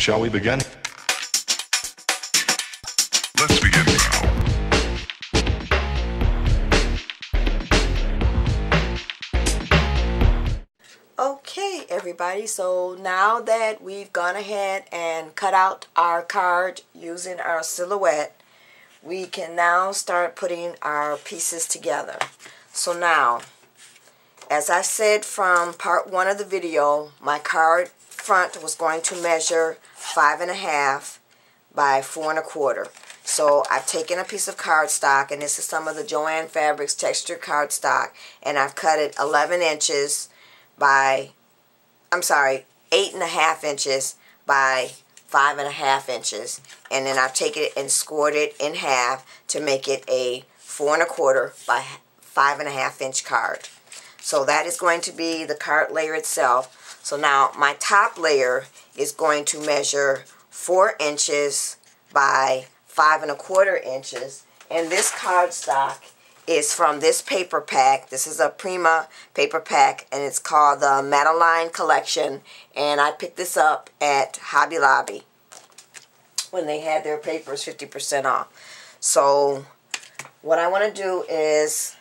Shall we begin? Let's begin now. Okay, everybody, so now that we've gone ahead and cut out our card using our silhouette, we can now start putting our pieces together. So now, as I said from part one of the video, my card front was going to measure five and a half by four and a quarter. So I've taken a piece of cardstock, and this is some of the Joann Fabrics texture cardstock, and I've cut it 11 inches by, I'm sorry, eight and a half inches by five and a half inches. And then I've taken it and scored it in half to make it a four and a quarter by five and a half inch card. So that is going to be the card layer itself. So now my top layer is going to measure four inches by five and a quarter inches. And this cardstock is from this paper pack. This is a Prima paper pack and it's called the Madeline Collection. And I picked this up at Hobby Lobby when they had their papers 50% off. So what I want to do is,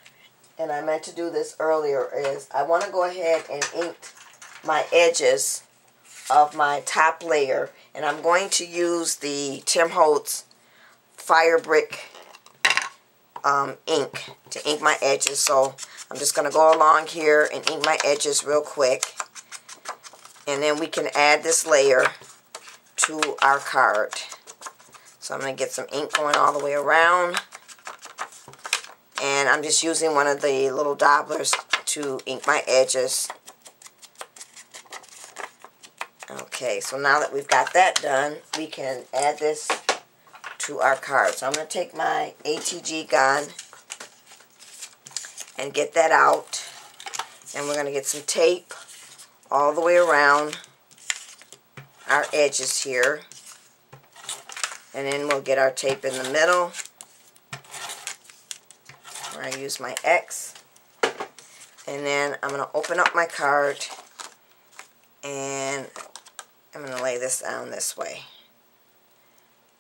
and I meant to do this earlier, is I want to go ahead and ink my edges of my top layer. And I'm going to use the Tim Holtz Fire Brick um, ink to ink my edges. So I'm just going to go along here and ink my edges real quick. And then we can add this layer to our card. So I'm going to get some ink going all the way around. And I'm just using one of the little dabblers to ink my edges. Okay, so now that we've got that done, we can add this to our card. So I'm going to take my ATG gun and get that out. And we're going to get some tape all the way around our edges here. And then we'll get our tape in the middle where I use my X. And then I'm going to open up my card and I'm going to lay this down this way.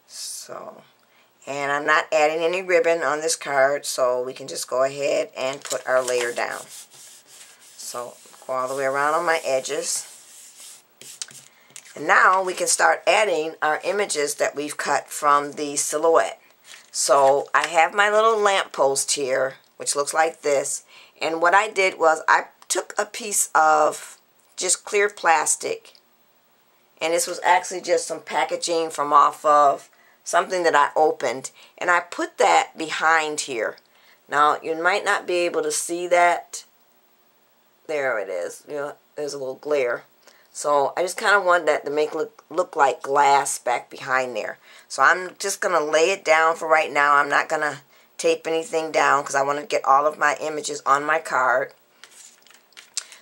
So, and I'm not adding any ribbon on this card, so we can just go ahead and put our layer down. So, go all the way around on my edges. And now we can start adding our images that we've cut from the silhouette. So, I have my little lamppost here, which looks like this. And what I did was I took a piece of just clear plastic and this was actually just some packaging from off of something that I opened. And I put that behind here. Now you might not be able to see that. There it is. You know there's a little glare. So I just kind of wanted that to make look look like glass back behind there. So I'm just gonna lay it down for right now. I'm not gonna tape anything down because I want to get all of my images on my card.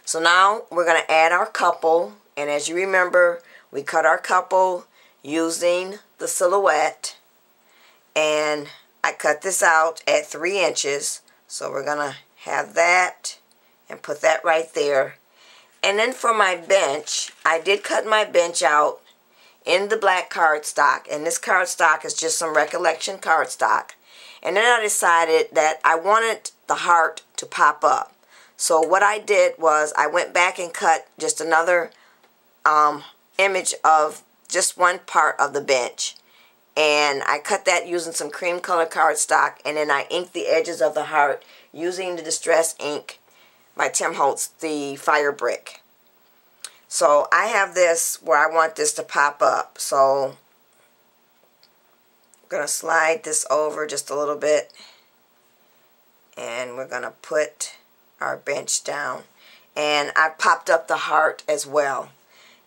So now we're going to add our couple. And as you remember we cut our couple using the silhouette and I cut this out at three inches. So we're gonna have that and put that right there. And then for my bench I did cut my bench out in the black cardstock and this cardstock is just some recollection cardstock. And then I decided that I wanted the heart to pop up. So what I did was I went back and cut just another um, image of just one part of the bench. And I cut that using some cream color cardstock. And then I inked the edges of the heart using the Distress ink by Tim Holtz, the Fire Brick. So I have this where I want this to pop up. So I'm going to slide this over just a little bit. And we're going to put our bench down. And I popped up the heart as well.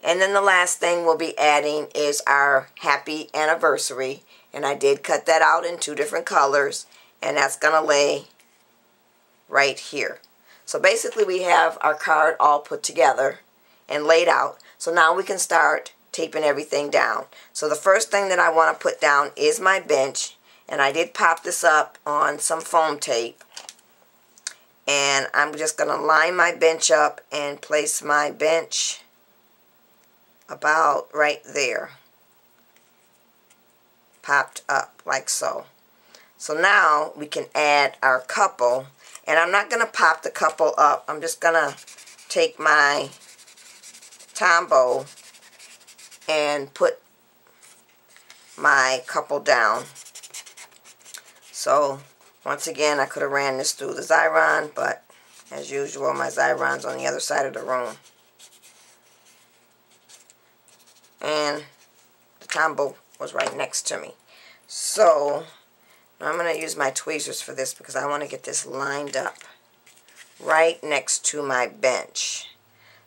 And then the last thing we'll be adding is our happy anniversary. And I did cut that out in two different colors. And that's going to lay right here. So basically we have our card all put together and laid out. So now we can start taping everything down. So the first thing that I want to put down is my bench. And I did pop this up on some foam tape. And I'm just going to line my bench up and place my bench about right there. popped up like so. So now we can add our couple. And I'm not going to pop the couple up. I'm just going to take my Tombow and put my couple down. So once again, I could have ran this through the Xyron, but as usual, my Xyron's on the other side of the room. And the Tombow was right next to me. So I'm going to use my tweezers for this because I want to get this lined up right next to my bench.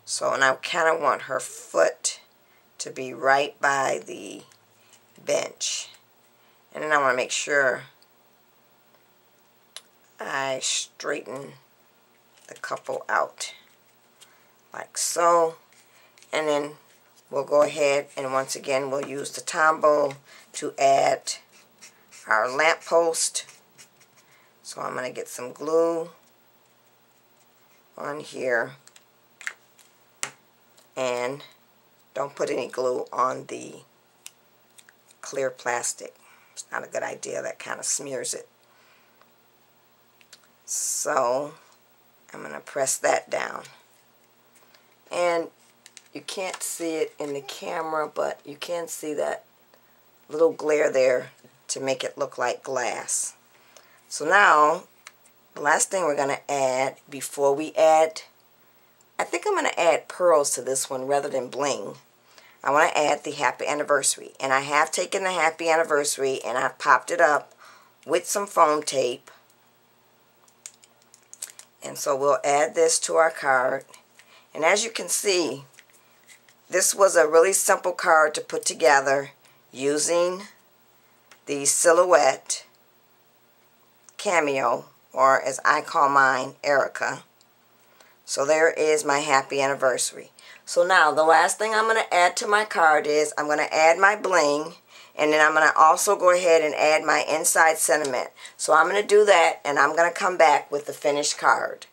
So and I kind of want her foot to be right by the bench. And then I want to make sure I straighten the couple out like so. And then we'll go ahead and once again we'll use the Tombow to add our lamp post. So I'm going to get some glue on here and don't put any glue on the clear plastic. It's not a good idea. That kind of smears it. So I'm going to press that down. And you can't see it in the camera, but you can see that little glare there to make it look like glass. So now, the last thing we're going to add before we add, I think I'm going to add pearls to this one rather than bling. I want to add the happy anniversary. And I have taken the happy anniversary and I've popped it up with some foam tape. And so we'll add this to our card. And as you can see, this was a really simple card to put together using the Silhouette Cameo, or as I call mine, Erica. So there is my happy anniversary. So now the last thing I'm going to add to my card is I'm going to add my bling and then I'm going to also go ahead and add my inside sentiment. So I'm going to do that and I'm going to come back with the finished card.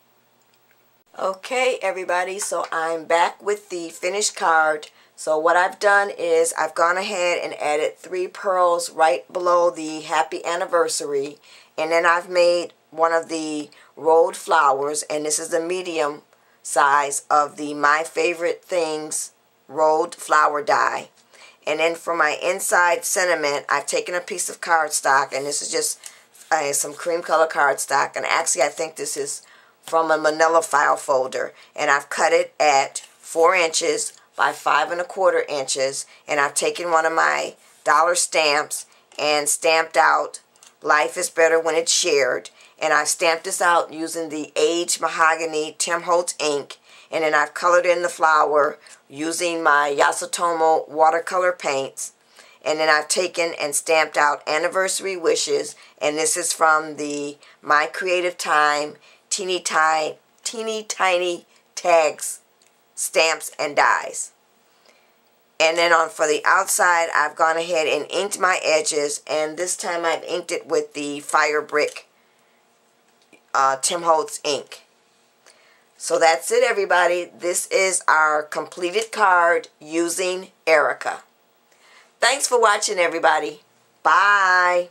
Okay everybody, so I'm back with the finished card. So what I've done is I've gone ahead and added three pearls right below the happy anniversary and then I've made one of the rolled flowers and this is the medium size of the My Favorite Things rolled flower die. And then for my inside sentiment, I've taken a piece of cardstock, and this is just uh, some cream color cardstock. And actually, I think this is from a manila file folder. And I've cut it at 4 inches by 5 and a quarter inches. And I've taken one of my dollar stamps and stamped out Life is Better When It's Shared and I stamped this out using the aged mahogany Tim Holtz ink and then I've colored in the flower using my Yasutomo watercolor paints and then I've taken and stamped out anniversary wishes and this is from the My Creative Time teeny tiny teeny tiny tags stamps and dies and then on for the outside I've gone ahead and inked my edges and this time I've inked it with the fire brick uh, Tim Holtz ink. So that's it, everybody. This is our completed card using Erica. Thanks for watching, everybody. Bye.